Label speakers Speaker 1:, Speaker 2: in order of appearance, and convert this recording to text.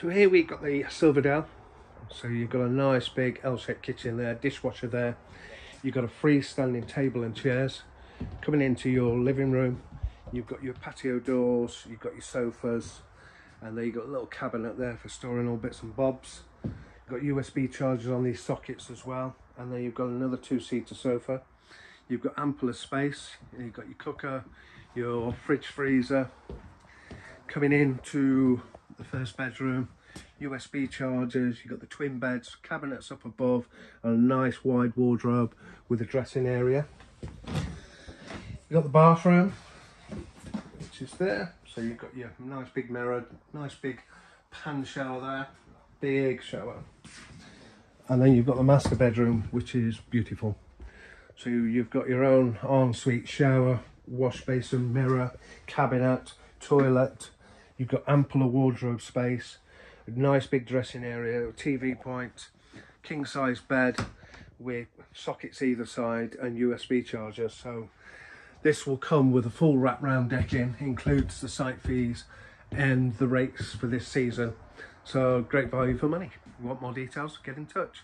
Speaker 1: So here we've got the Silverdale. So you've got a nice big L-shaped kitchen there, dishwasher there. You've got a freestanding table and chairs. Coming into your living room, you've got your patio doors, you've got your sofas, and there you've got a little cabinet there for storing all bits and bobs. You've got USB chargers on these sockets as well, and then you've got another two-seater sofa. You've got ample of space, you've got your cooker, your fridge freezer. Coming into the first bedroom, USB chargers, you've got the twin beds, cabinets up above, and a nice wide wardrobe with a dressing area. You've got the bathroom, which is there. So you've got your nice big mirror, nice big pan shower there, big shower. And then you've got the master bedroom, which is beautiful. So you've got your own ensuite shower, wash basin, mirror, cabinet, toilet. You've got ample wardrobe space, a nice big dressing area, TV point, king size bed with sockets either side and USB charger. So this will come with a full wraparound decking, includes the site fees and the rates for this season. So great value for money. If you want more details, get in touch.